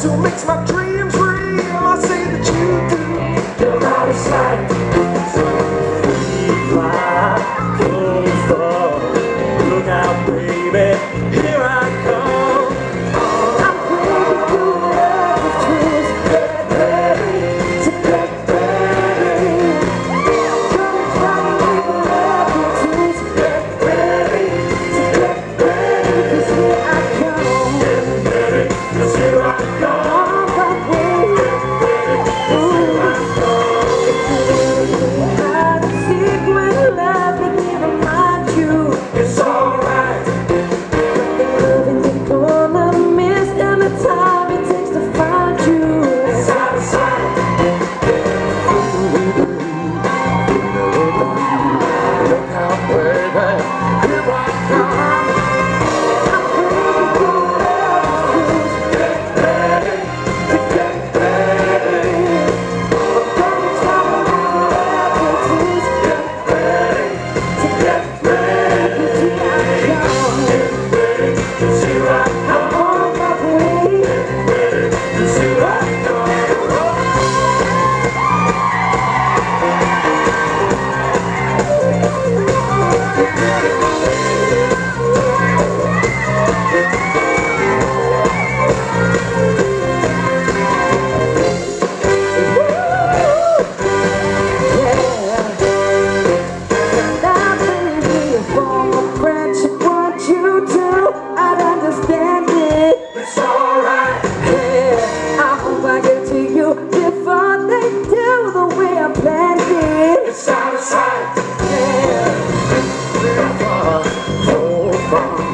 to mix my dreams. Oh, over.